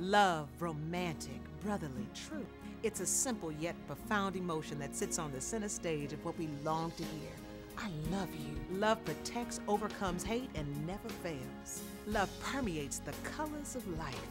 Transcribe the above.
Love, romantic, brotherly, true. It's a simple yet profound emotion that sits on the center stage of what we long to hear. I love you. Love protects, overcomes hate, and never fails. Love permeates the colors of life.